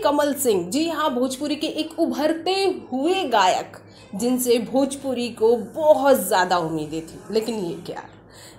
कमल सिंह। जी हाँ भोजपुरी के एक उभरते हुए गायक, जिनसे भोजपुरी को बहुत ज़्यादा उम्मीदें थी। लेकिन ये क्या?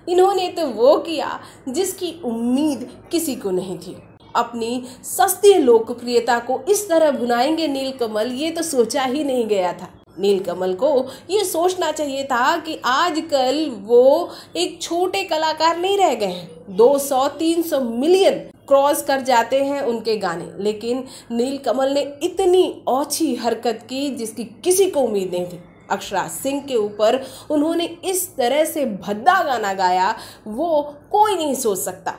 इन्होंने तो वो किया जिसकी उम्मीद किसी को नहीं थी। अपनी सस्ती लोकप्रियता को इस तरह भुनाएँगे नीलकमल, ये तो सोचा ही नहीं गया था। नीलकमल को ये सोचना चाहिए था कि आजकल वो एक छोटे कलाकार नहीं रह गए हैं। 200-300 मिलियन क्रॉस कर जाते हैं उनके गाने। लेकिन नीलकमल ने इतनी औछी हरकत की जिसकी किसी को उम्मीद नहीं थी। अक्षरा सिंह के ऊपर उन्होंने इस तरह से भद्दा गाना गाया, वो कोई नहीं सोच सकता।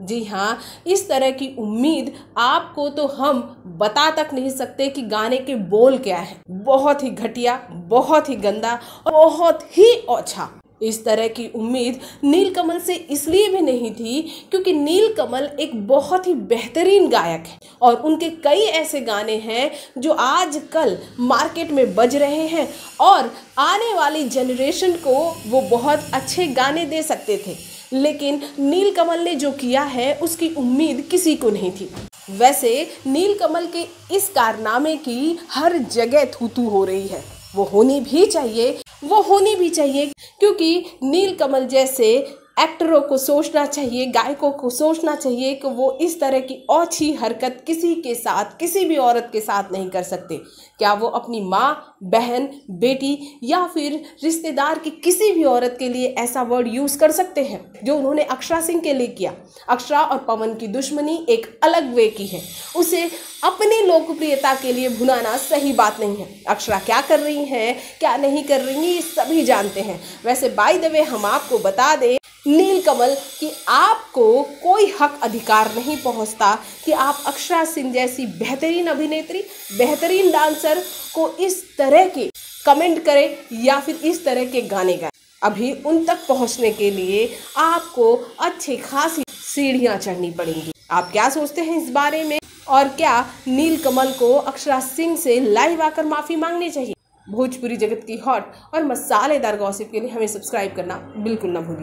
जी हाँ इस तरह की उम्मीद आपको तो हम बता तक नहीं सकते कि गाने के बोल क्या है। बहुत ही घटिया, बहुत ही गंदा और बहुत ही ओछा। इस तरह की उम्मीद नीलकमल से इसलिए भी नहीं थी क्योंकि नीलकमल एक बहुत ही बेहतरीन गायक है और उनके कई ऐसे गाने हैं जो आजकल मार्केट में बज रहे हैं और आने वाली जनरेशन को वो बहुत अच्छे गाने दे सकते थे। लेकिन नीलकमल ने जो किया है, उसकी उम्मीद किसी को नहीं थी। वैसे, नीलकमल के इस कारनामे की हर जगह थूथू हो रही है। वो होनी भी चाहिए, वो होनी भी चाहिए, क्योंकि नीलकमल जैसे एक्टरों को सोचना चाहिए, गायकों को सोचना चाहिए कि वो इस तरह की औछी हरकत किसी के साथ, किसी भी औरत के साथ नहीं कर सकते। क्या वो अपनी माँ, बहन, बेटी या फिर रिश्तेदार की किसी भी औरत के लिए ऐसा वर्ड यूज़ कर सकते हैं, जो उन्होंने अक्षरा सिंह के लिए किया? अक्षरा और पवन की दुश्मनी एक अलग वे की है। उसे अपनी लोकप्रियता के लिए भुनाना सही बात नहीं है। अक्षरा क्या कर रही हैं, क्या नहीं कर रही हैं, ये सभी जानते हैं। वैसे बाय द वे हम आपको बता दें नीलकमल, कि आपको कोई हक अधिकार नहीं पहुँचता कि आप अक्षरा सिंह जैसी बेहतरीन अभिनेत्री, बेहतरीन डांसर को इस तरह के कमेंट करें या फिर इस तरह के गाने गाएँ। अभी उन तक पहुँचने के लिए आपको अच्छी खासी सीढ़ियाँ चढ़नी पड़ेंगी। आप क्या सोचते हैं इस बारे में? और क्या नीलकमल को अक्षरा सिंह से लाइव आकर माफ़ी मांगनी चाहिए? भोजपुरी जगत की हॉट और मसालेदार गॉसिप के लिए हमें सब्सक्राइब करना बिल्कुल ना भूलिए।